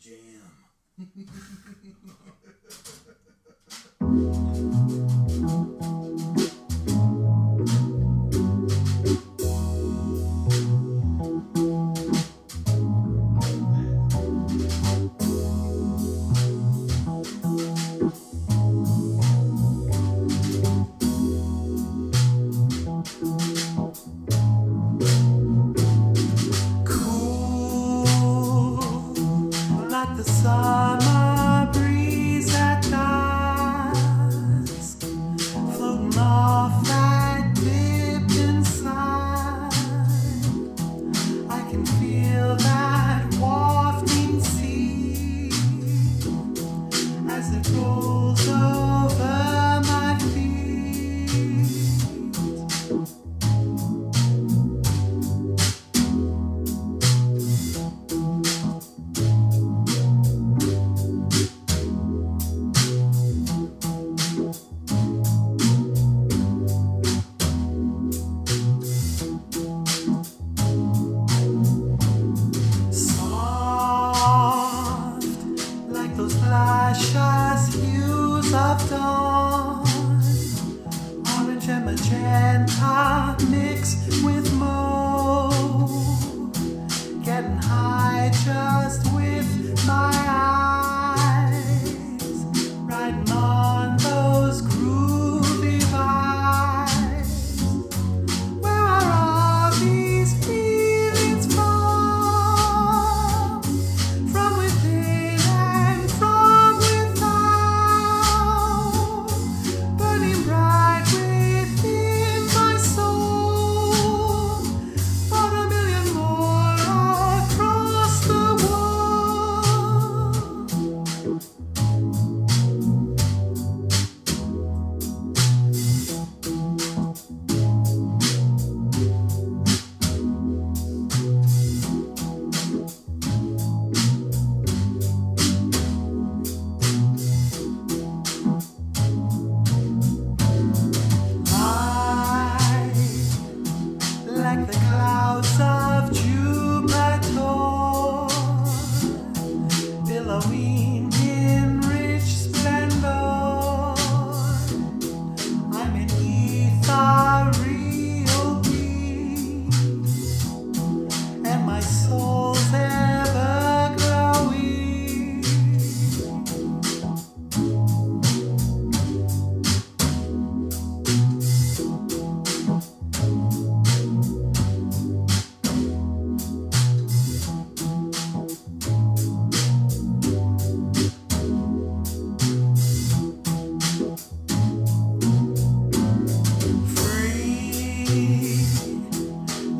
jam. the sun. flash as hues of dawn. Orange and magenta mixed with mauve. Getting high just with my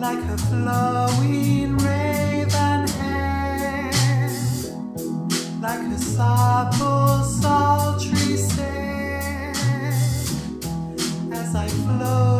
like a flowing raven hair, like a supple sultry sail as I float.